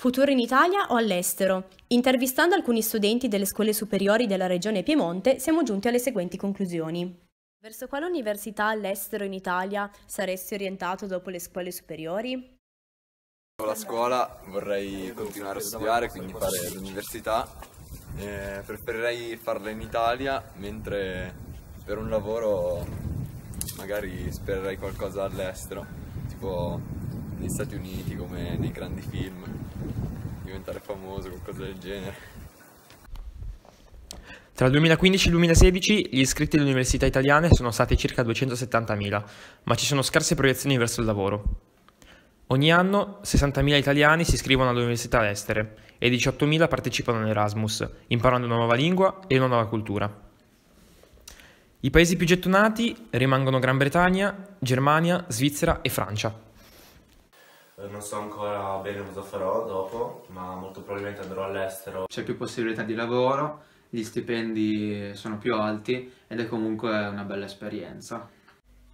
Futuro in Italia o all'estero? Intervistando alcuni studenti delle scuole superiori della regione Piemonte siamo giunti alle seguenti conclusioni. Verso quale università all'estero in Italia saresti orientato dopo le scuole superiori? Dopo la scuola vorrei continuare a studiare, quindi fare l'università. Eh, preferirei farla in Italia, mentre per un lavoro magari spererei qualcosa all'estero, tipo negli Stati Uniti come nei grandi film, diventare famoso, qualcosa del genere. Tra il 2015 e il 2016 gli iscritti alle università italiane sono stati circa 270.000, ma ci sono scarse proiezioni verso il lavoro. Ogni anno 60.000 italiani si iscrivono alle università estere e 18.000 partecipano all'Erasmus, imparando una nuova lingua e una nuova cultura. I paesi più gettonati rimangono Gran Bretagna, Germania, Svizzera e Francia. Eh, non so ancora bene cosa farò dopo, ma molto probabilmente andrò all'estero. C'è più possibilità di lavoro, gli stipendi sono più alti ed è comunque una bella esperienza.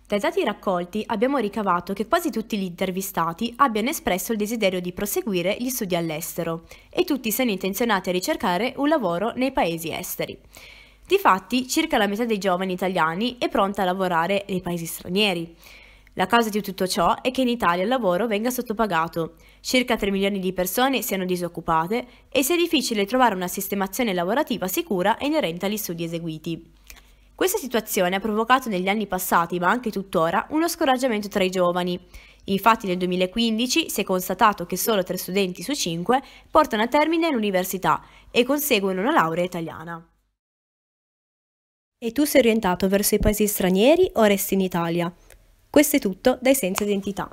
Dai dati raccolti abbiamo ricavato che quasi tutti gli intervistati abbiano espresso il desiderio di proseguire gli studi all'estero e tutti siano intenzionati a ricercare un lavoro nei paesi esteri. Difatti, circa la metà dei giovani italiani è pronta a lavorare nei paesi stranieri. La causa di tutto ciò è che in Italia il lavoro venga sottopagato, circa 3 milioni di persone siano disoccupate e sia difficile trovare una sistemazione lavorativa sicura e inerente agli studi eseguiti. Questa situazione ha provocato negli anni passati, ma anche tuttora, uno scoraggiamento tra i giovani. Infatti nel 2015 si è constatato che solo 3 studenti su 5 portano a termine l'università e conseguono una laurea italiana. E tu sei orientato verso i paesi stranieri o resti in Italia? Questo è tutto dai Senza Identità.